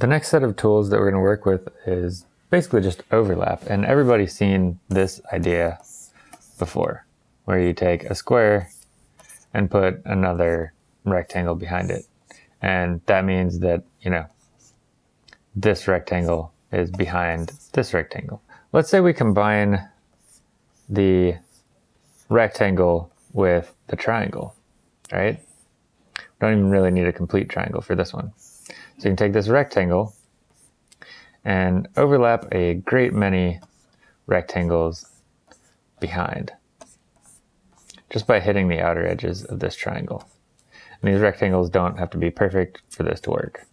The next set of tools that we're going to work with is basically just overlap. And everybody's seen this idea before, where you take a square and put another rectangle behind it. And that means that, you know, this rectangle is behind this rectangle. Let's say we combine the rectangle with the triangle, right? We Don't even really need a complete triangle for this one. So you can take this rectangle and overlap a great many rectangles behind just by hitting the outer edges of this triangle. And these rectangles don't have to be perfect for this to work.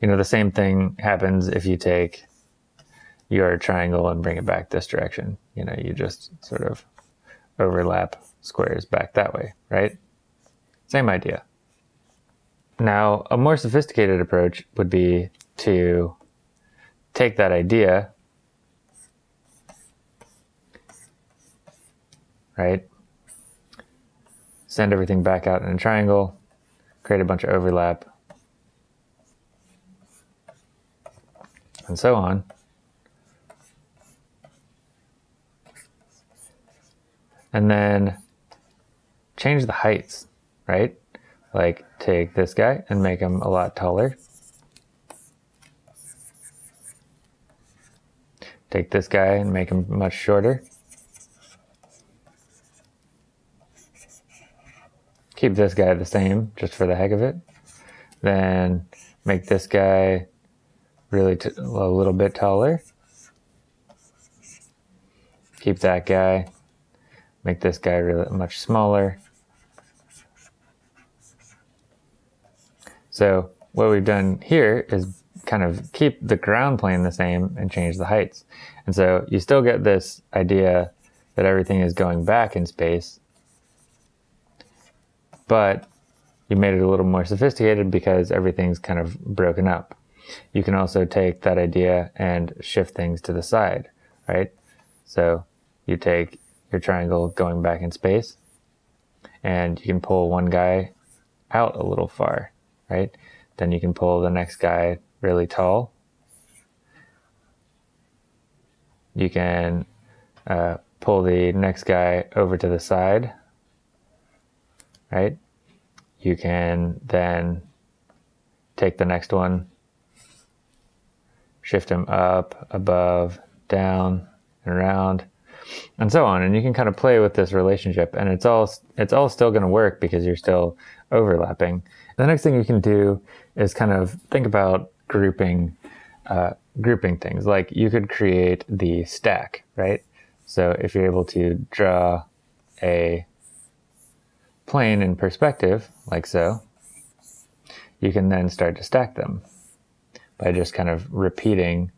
You know, the same thing happens if you take your triangle and bring it back this direction. You know, you just sort of overlap squares back that way, right? Same idea. Now, a more sophisticated approach would be to take that idea, right? Send everything back out in a triangle, create a bunch of overlap, and so on. And then change the heights, right? Like take this guy and make him a lot taller. Take this guy and make him much shorter. Keep this guy the same, just for the heck of it. Then make this guy really a little bit taller. Keep that guy. Make this guy really much smaller. So what we've done here is kind of keep the ground plane the same and change the heights. And so you still get this idea that everything is going back in space, but you made it a little more sophisticated because everything's kind of broken up. You can also take that idea and shift things to the side, right? So you take your triangle going back in space and you can pull one guy out a little far right? Then you can pull the next guy really tall. You can uh, pull the next guy over to the side, right? You can then take the next one, shift him up, above, down, and around, and so on. And you can kind of play with this relationship, and it's all it's all still going to work because you're still overlapping. The next thing you can do is kind of think about grouping, uh, grouping things. Like you could create the stack, right? So if you're able to draw a plane in perspective, like so, you can then start to stack them by just kind of repeating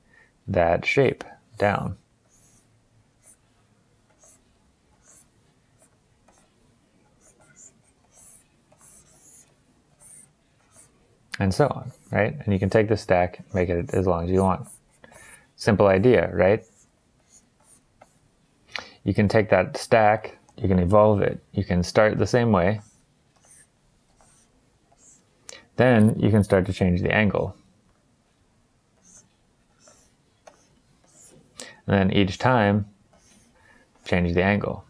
that shape down. And so on, right? And you can take the stack, make it as long as you want. Simple idea, right? You can take that stack, you can evolve it, you can start the same way. Then you can start to change the angle. And then each time, change the angle.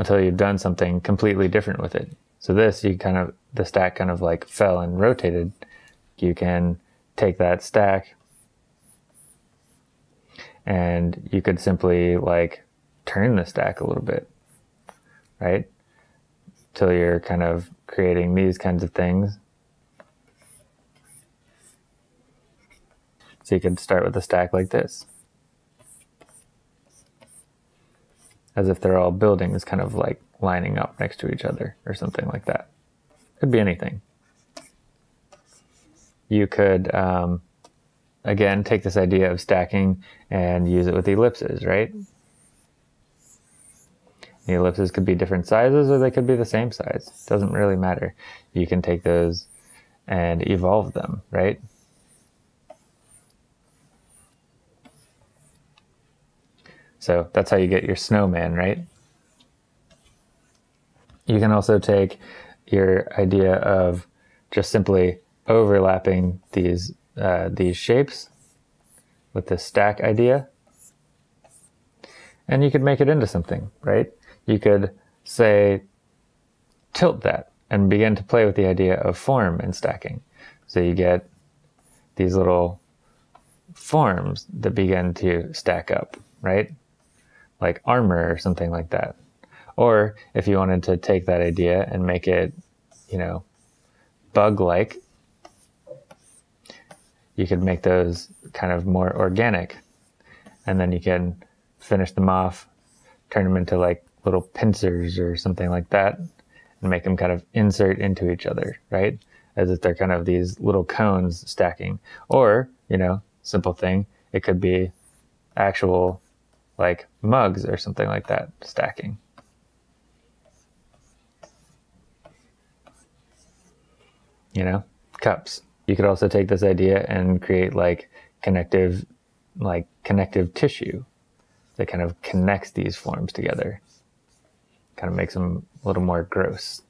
Until you've done something completely different with it. So this, you kind of, the stack kind of like fell and rotated. You can take that stack and you could simply like turn the stack a little bit, right? Till you're kind of creating these kinds of things. So you could start with a stack like this. As if they're all buildings kind of like lining up next to each other or something like that. Could be anything. You could, um, again, take this idea of stacking and use it with ellipses, right? The ellipses could be different sizes or they could be the same size. It Doesn't really matter. You can take those and evolve them, right? So that's how you get your snowman, right? You can also take your idea of just simply overlapping these uh, these shapes with the stack idea, and you could make it into something, right? You could say tilt that and begin to play with the idea of form and stacking. So you get these little forms that begin to stack up, right? Like armor or something like that. Or if you wanted to take that idea and make it, you know, bug like, you could make those kind of more organic. And then you can finish them off, turn them into like little pincers or something like that, and make them kind of insert into each other, right? As if they're kind of these little cones stacking. Or, you know, simple thing, it could be actual like mugs or something like that stacking. You know, cups. You could also take this idea and create like connective, like connective tissue that kind of connects these forms together. Kind of makes them a little more gross.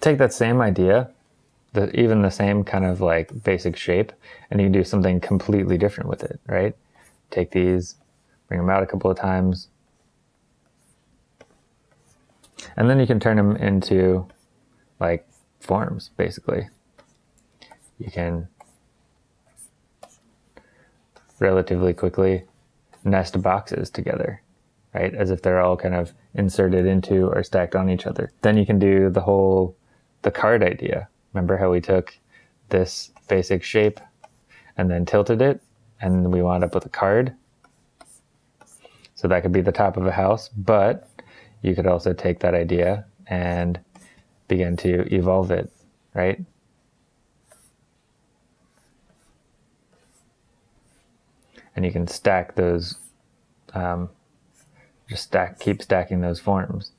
Take that same idea the, even the same kind of like basic shape and you can do something completely different with it, right? Take these, bring them out a couple of times, and then you can turn them into like forms basically. You can relatively quickly nest boxes together, right? As if they're all kind of inserted into or stacked on each other. Then you can do the whole, the card idea, Remember how we took this basic shape and then tilted it and we wound up with a card? So that could be the top of a house, but you could also take that idea and begin to evolve it, right? And you can stack those, um, just stack, keep stacking those forms.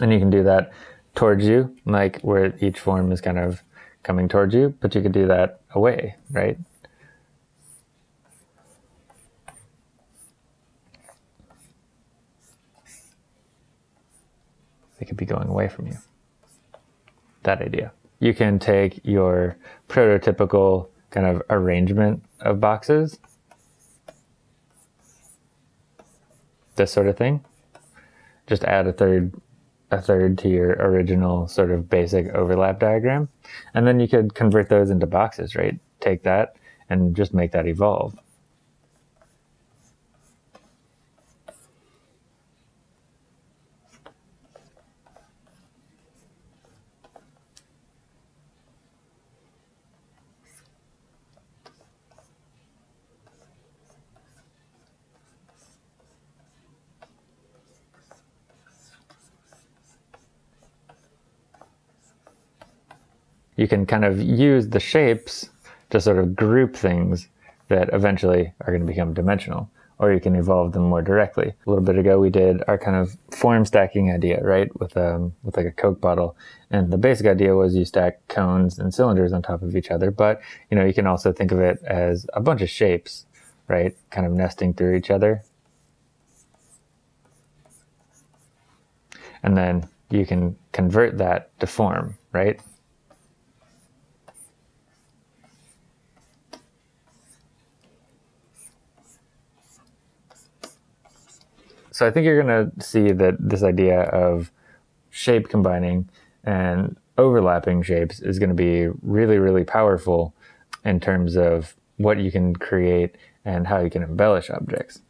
And you can do that towards you, like where each form is kind of coming towards you, but you could do that away, right? They could be going away from you. That idea. You can take your prototypical kind of arrangement of boxes, this sort of thing, just add a third a third to your original sort of basic overlap diagram. And then you could convert those into boxes, right? Take that and just make that evolve. You can kind of use the shapes to sort of group things that eventually are going to become dimensional or you can evolve them more directly. A little bit ago, we did our kind of form stacking idea, right? With um, with like a Coke bottle, and the basic idea was you stack cones and cylinders on top of each other. But you know, you can also think of it as a bunch of shapes, right? Kind of nesting through each other, and then you can convert that to form, right? So I think you're going to see that this idea of shape combining and overlapping shapes is going to be really, really powerful in terms of what you can create and how you can embellish objects.